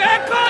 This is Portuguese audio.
Rebeca!